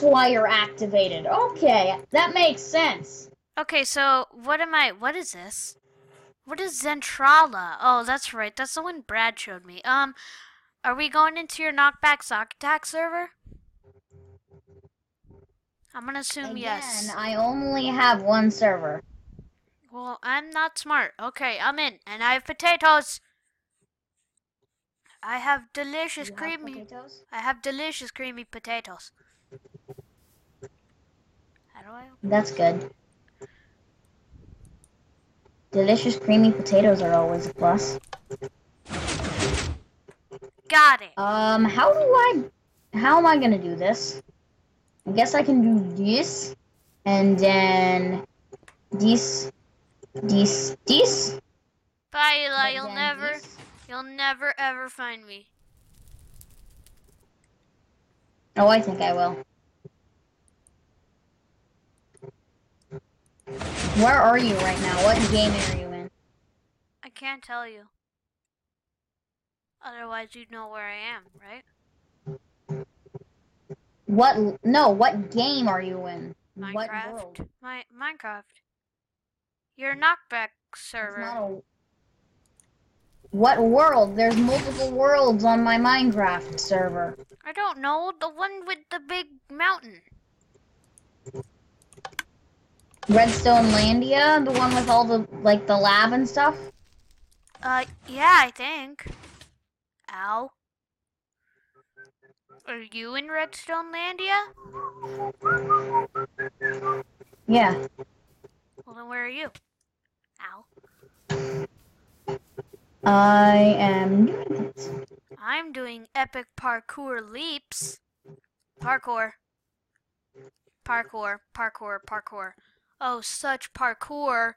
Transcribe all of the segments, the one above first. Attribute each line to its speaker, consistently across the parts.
Speaker 1: that's why you're activated. Okay, that makes sense.
Speaker 2: Okay, so what am I? What is this? What is Zentrala? Oh, that's right. That's the one Brad showed me. Um, are we going into your knockback sock attack server? I'm gonna assume
Speaker 1: Again,
Speaker 2: yes.
Speaker 1: I only have one server.
Speaker 2: Well, I'm not smart. Okay, I'm in, and I have potatoes. I have delicious
Speaker 1: You have
Speaker 2: creamy.
Speaker 1: potatoes?
Speaker 2: I have delicious creamy potatoes. How do I?
Speaker 1: That's good. Delicious creamy potatoes are always a plus.
Speaker 2: Got it.
Speaker 1: Um, how do I, how am I gonna do this? I guess I can do this, and then this, this, this.
Speaker 2: Bye. You'll never,
Speaker 1: this.
Speaker 2: you'll never ever find me.
Speaker 1: Oh, I think I will. Where are you right now? What game are you in?
Speaker 2: I can't tell you. Otherwise, you'd know where I am, right?
Speaker 1: What? No, what game are you in? What
Speaker 2: Minecraft. My Minecraft. Your knockback server.
Speaker 1: a. What world? There's multiple worlds on my Minecraft server.
Speaker 2: I don't know the one with the big mountain.
Speaker 1: Redstone Landia, the one with all the like the lab and stuff.
Speaker 2: Uh, yeah, I think. Ow. Are you in Redstone Landia?
Speaker 1: Yeah.
Speaker 2: Well, then where are you? Ow.
Speaker 1: I am doing it.
Speaker 2: I'm doing epic parkour leaps. Parkour. Parkour, parkour, parkour. Oh, such parkour.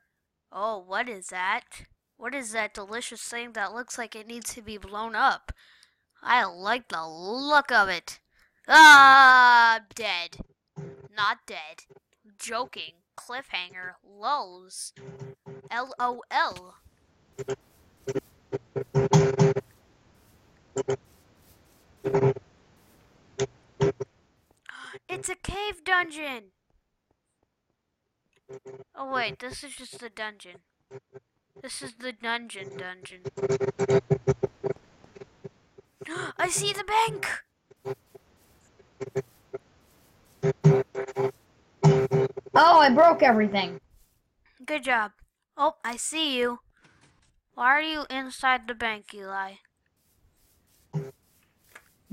Speaker 2: Oh, what is that? What is that delicious thing that looks like it needs to be blown up? I like the look of it. Ah, I'm dead. Not dead. Joking. Cliffhanger. Lulls. LOL. It's a cave dungeon! Oh wait, this is just the dungeon. This is the dungeon dungeon. I see the bank!
Speaker 1: Oh, I broke everything.
Speaker 2: Good job. Oh, I see you. Why are you inside the bank, Eli?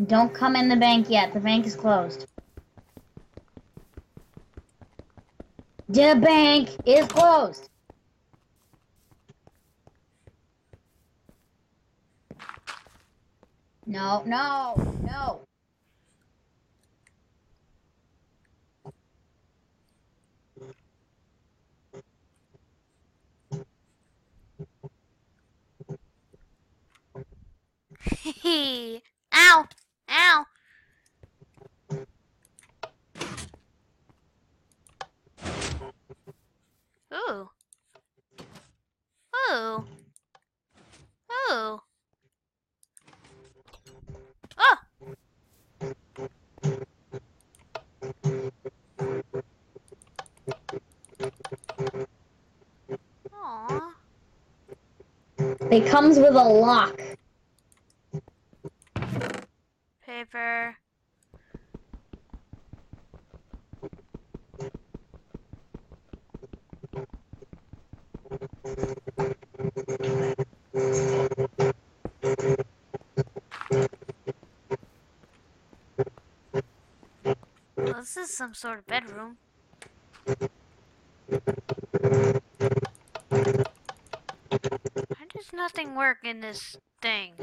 Speaker 1: Don't come in the bank yet. The bank is closed. The bank is closed. No, no, no.
Speaker 2: Hee Ow! Ow! Ooh. Ooh. Ooh. Oh! oh. oh. Ah. Aww.
Speaker 1: It comes with a lock.
Speaker 2: Paper. Well, this is some sort of bedroom. Why does nothing work in this thing?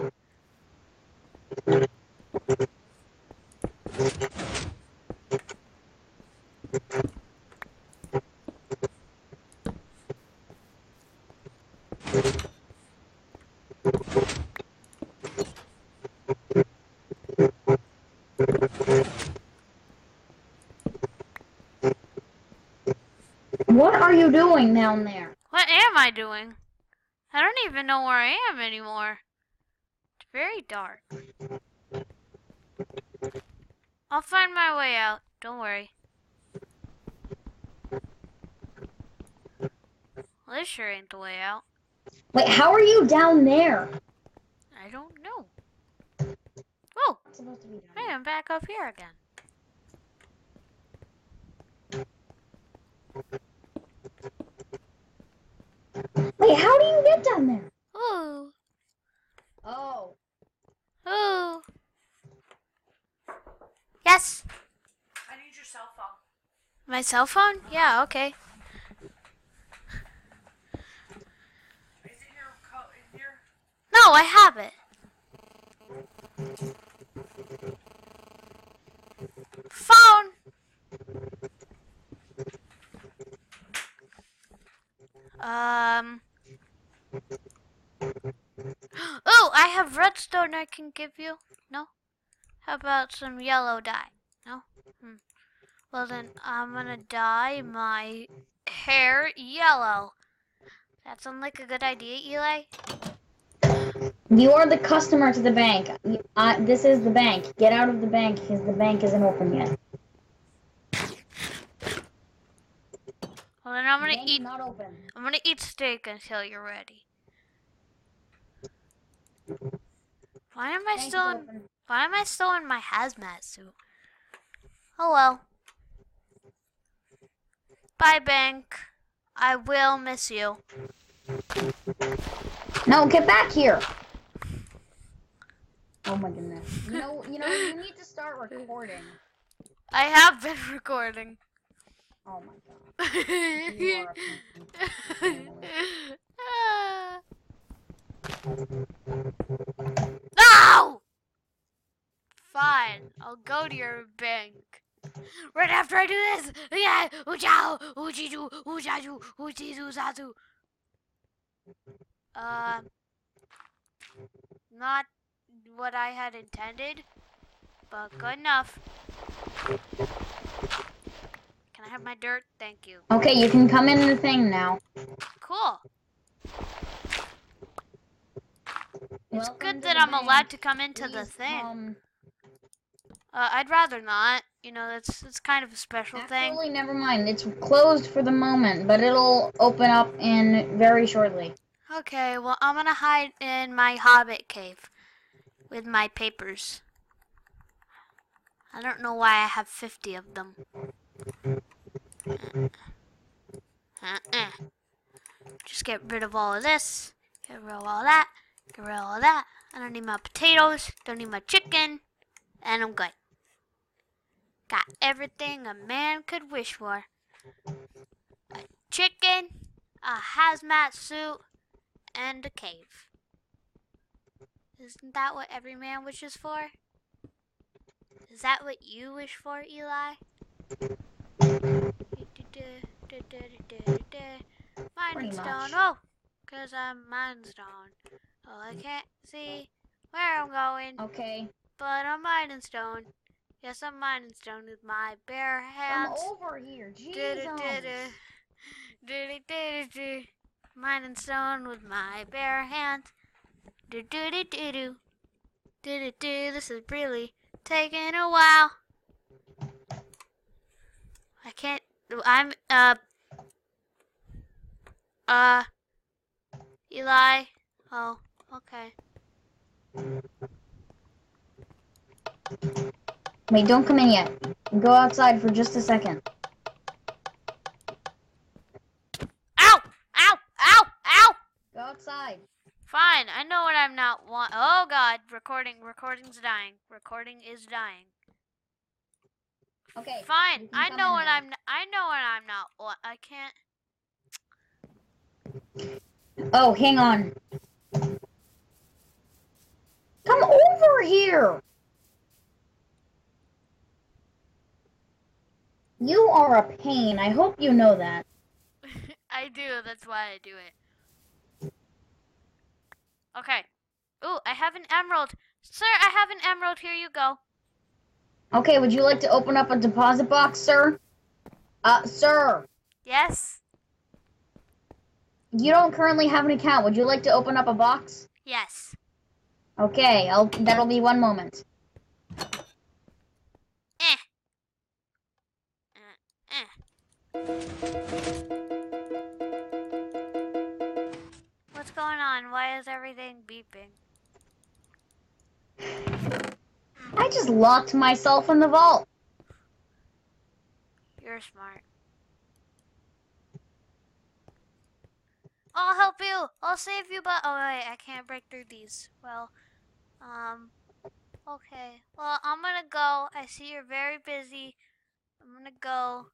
Speaker 1: What are you doing down there?
Speaker 2: What am I doing? I don't even know where I am anymore. It's very dark. I'll find my way out. Don't worry. Well, this sure ain't the way out.
Speaker 1: Wait, how are you down there?
Speaker 2: I don't know. Oh,
Speaker 1: It's supposed to be down
Speaker 2: hey, I'm back up here again.
Speaker 1: There. Wait, how do you get down there?
Speaker 2: Ooh,
Speaker 1: Oh.
Speaker 2: ooh. Yes.
Speaker 3: I need your cell phone.
Speaker 2: My cell phone? Yeah, okay.
Speaker 3: Is it your co- in your
Speaker 2: No, I have it. Phone. Um. Oh, I have redstone I can give you. No? How about some yellow dye? No? Hmm. Well then, I'm gonna dye my hair yellow. That sound like a good idea, Eli?
Speaker 1: You are the customer to the bank. Uh, this is the bank. Get out of the bank because the bank isn't open yet.
Speaker 2: Well then I'm gonna eat
Speaker 1: not open.
Speaker 2: I'm gonna eat steak until you're ready. Why am I still in
Speaker 1: open.
Speaker 2: why am I still in my hazmat suit? Oh well. Bye bank. I will miss you.
Speaker 1: No, get back here. Oh my goodness. You know, you know, you need to start recording.
Speaker 2: I have been recording.
Speaker 1: Oh my god. You are a pain.
Speaker 2: No! Fine, I'll go to your bank. Right after I do this! Yeah! Ooh-chow! Ooh-chee-choo! Uh... Not what I had intended, but good enough. Have my dirt? Thank you.
Speaker 1: Okay, you can come in the thing now.
Speaker 2: Cool. It's
Speaker 1: Welcome
Speaker 2: good that I'm allowed to come into the thing.
Speaker 1: come.
Speaker 2: Uh, I'd rather not. You know, that's it's kind of a special thing.
Speaker 1: Actually, never mind. It's closed for the moment, but it'll open up in very shortly.
Speaker 2: Okay, well, I'm gonna hide in my hobbit cave with my papers. I don't know why I have 50 of them. Uh-uh. Just get rid of all of this. Get rid of all that. Get rid of all that. I don't need my potatoes. Don't need my chicken. And I'm good. Got everything a man could wish for. A chicken, a hazmat suit, and a cave. Isn't that what every man wishes for? Is that what you wish for, Eli? Stone.
Speaker 1: much.
Speaker 2: Oh, because I'm uh, mining stone. Oh, I can't see where I'm going,
Speaker 1: Okay.
Speaker 2: but I'm mining stone. Yes, I'm mining stone with my bare hands.
Speaker 1: over here. Jesus.
Speaker 2: Mining stone with my bare hands. Do do do do do. Do do do. This is really taking a while. I can't. I'm uh. Uh. Eli. Oh. Okay.
Speaker 1: Wait, don't come in yet. Go outside for just a second.
Speaker 2: Ow! Ow! Ow! Ow!
Speaker 1: Go outside.
Speaker 2: Fine, I know what I'm not want. Oh God, recording, recording's dying. Recording is dying.
Speaker 1: Okay.
Speaker 2: Fine, I know what. I'm. I know what I'm not. What I can't.
Speaker 1: Oh, hang on. Come over here. You are a pain. I hope you know that.
Speaker 2: I do. That's why I do it. Okay. Ooh, I have an emerald, sir. I have an emerald. Here you go.
Speaker 1: Okay, would you like to open up a deposit box, sir? Uh, sir,
Speaker 2: Yes.
Speaker 1: you don't currently have an account. Would you like to open up a box?
Speaker 2: Yes.
Speaker 1: Okay, I'll, that'll be one moment.
Speaker 2: Eh. Eh. What's going on? Why is everything beeping?
Speaker 1: I just locked myself in the vault.
Speaker 2: You're smart. I'll help you. I'll save you, but oh wait, I can't break through these. Well, um, okay. Well, I'm gonna go. I see you're very busy. I'm gonna go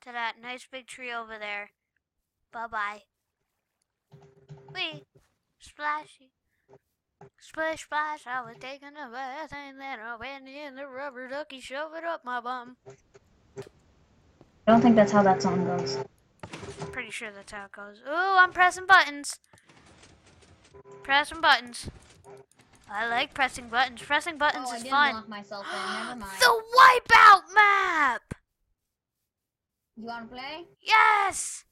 Speaker 2: to that nice big tree over there. Bye bye. Wee, splashy. Splish splash, I was taking a bath and then I went in the rubber ducky, shove it up my bum.
Speaker 1: I don't think that's how that song goes.
Speaker 2: Pretty sure that's how it goes. Ooh, I'm pressing buttons. Pressing buttons. I like pressing buttons. Pressing buttons
Speaker 1: oh, I
Speaker 2: is
Speaker 1: didn't
Speaker 2: fun.
Speaker 1: lock myself in. Never mind.
Speaker 2: the Wipeout map!
Speaker 1: You want to play?
Speaker 2: Yes!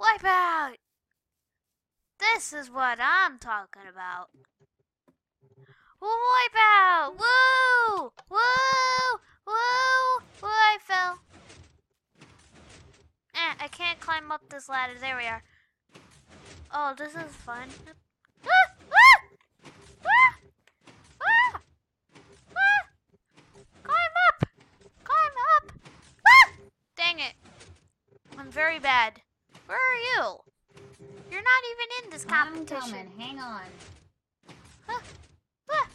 Speaker 2: Wipeout! This is what I'm talking about. Wipeout! Woo! Woo! Woo! Woo! I fell. Eh, I can't climb up this ladder. There we are. Oh, this is fun. Ah! Ah! Ah! Ah! Ah! Ah! Dang it. I'm very bad. Where are you? You're not even in this
Speaker 1: I'm
Speaker 2: competition.
Speaker 1: coming. Hang on.
Speaker 2: Ah! Ah!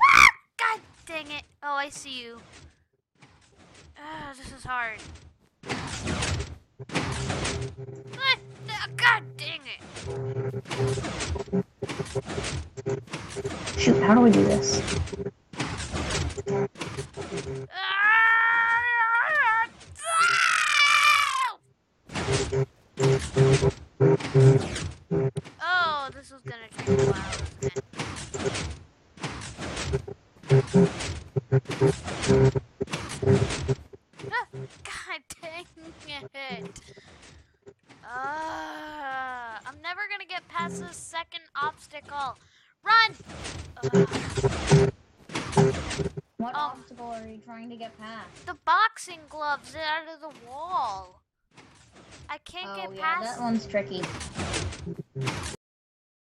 Speaker 2: Ah! God dang it. Oh, I see you. Ah, this is hard. Ah, God dang it.
Speaker 1: Shoot, how do we do this?
Speaker 2: Ah! Oh, this is gonna take a while, isn't it? Ah, God dang it. Ah, I'm never gonna get past this second obstacle. Run! Ugh.
Speaker 1: What
Speaker 2: Um,
Speaker 1: obstacle are you trying to get past?
Speaker 2: the boxing gloves out of the wall. I can't
Speaker 1: oh
Speaker 2: get
Speaker 1: yeah,
Speaker 2: past
Speaker 1: that one's tricky.